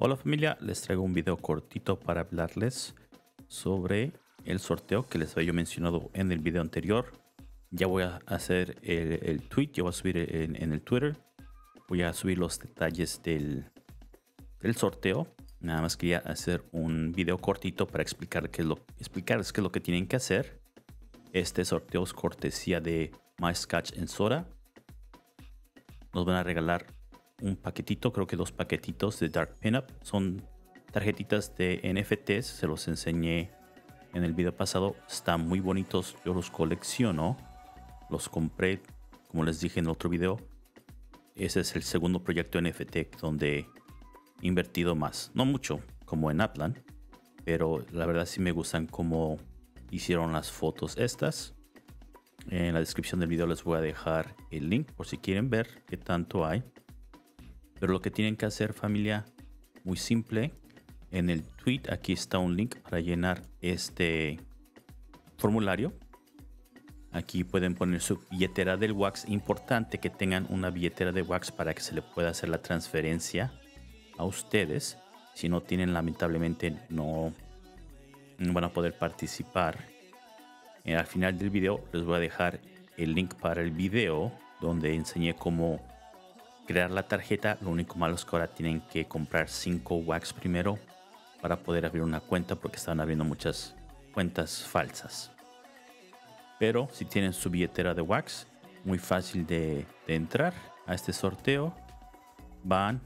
Hola familia, les traigo un video cortito para hablarles sobre el sorteo que les había mencionado en el video anterior. Ya voy a hacer el, tweet, yo voy a subir en, el Twitter. Voy a subir los detalles del, sorteo. Nada más quería hacer un video cortito para explicar qué lo, explicarles qué es lo que tienen que hacer. Este sorteo es cortesía de MyScotch en Sora. Nos van a regalar un paquetito, creo que dos paquetitos de Dark Pinup. Son tarjetitas de NFTs, se los enseñé en el video pasado. Están muy bonitos, yo los colecciono. Los compré, como les dije en el otro video. Ese es el segundo proyecto NFT donde he invertido más. No mucho, como en Upland. Pero la verdad sí me gustan como hicieron las fotos estas. En la descripción del video les voy a dejar el link por si quieren ver qué tanto hay. Pero lo que tienen que hacer familia, muy simple. En el tweet aquí está un link para llenar este formulario. Aquí pueden poner su billetera del Wax. Importante que tengan una billetera de Wax para que se le pueda hacer la transferencia a ustedes. Si no tienen, lamentablemente no, van a poder participar. Eh, al final del video les voy a dejar el link para el video donde enseñé cómo crear la tarjeta. Lo único malo es que ahora tienen que comprar 5 wax primero para poder abrir una cuenta porque están abriendo muchas cuentas falsas. Pero si tienen su billetera de wax, muy fácil de, entrar a este sorteo. Van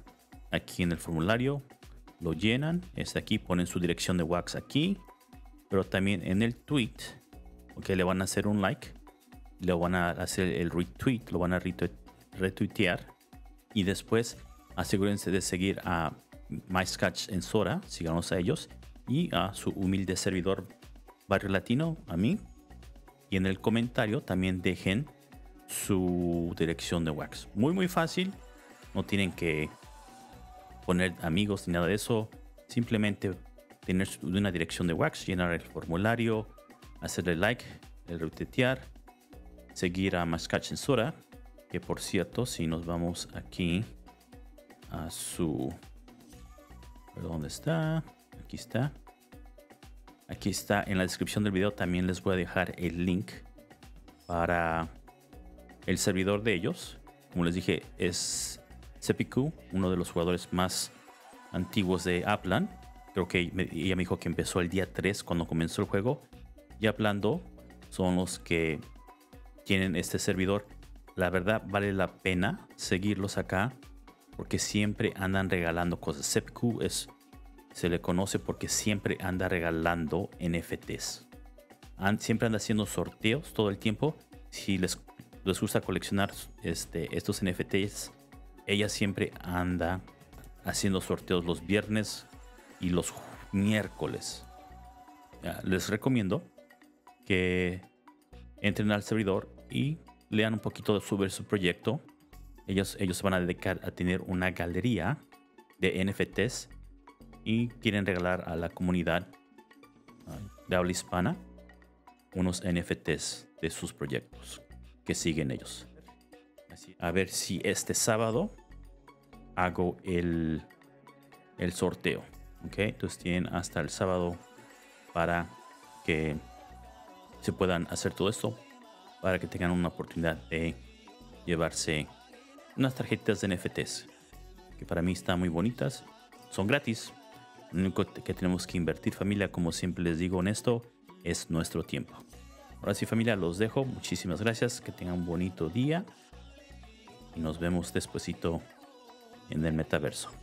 aquí en el formulario, lo llenan, es aquí, ponen su dirección de wax aquí, pero también en el tweet, ok, le van a hacer un like, le van a hacer el retweet, lo van a retuitear y después asegúrense de seguir a MyScotch en Sora, a ellos y a su humilde servidor Barrio Latino, a mí. Y en el comentario también dejen su dirección de Wax. Muy muy fácil, no tienen que poner amigos ni nada de eso. Simplemente tener una dirección de Wax, llenar el formulario, hacerle like, el retuitear, seguir a MyScotch en Sora que por cierto, si nos vamos aquí a su... ¿Dónde está? Aquí está. Aquí está en la descripción del video. También les voy a dejar el link para el servidor de ellos. Como les dije, es Cepicu, uno de los jugadores más antiguos de Aplan. Creo que ella me dijo que empezó el día 3 cuando comenzó el juego. Y Aplando son los que tienen este servidor la verdad vale la pena seguirlos acá porque siempre andan regalando cosas. Sepku es, se le conoce porque siempre anda regalando NFTs. siempre anda haciendo sorteos todo el tiempo. Si les, les gusta coleccionar este, estos NFTs, ella siempre anda haciendo sorteos los viernes y los miércoles. Les recomiendo que entren al servidor y lean un poquito sobre su proyecto. Ellos, ellos se van a dedicar a tener una galería de NFTs y quieren regalar a la comunidad ah, de habla hispana unos NFTs de sus proyectos que siguen ellos. A ver si este sábado hago el, el sorteo. Ok, entonces tienen hasta el sábado para que se puedan hacer todo esto para que tengan una oportunidad de llevarse unas tarjetas de NFTs que para mí están muy bonitas. Son gratis. Lo único que tenemos que invertir familia, como siempre les digo en esto, es nuestro tiempo. Ahora sí familia, los dejo. Muchísimas gracias. Que tengan un bonito día. Y nos vemos despuesito en el metaverso.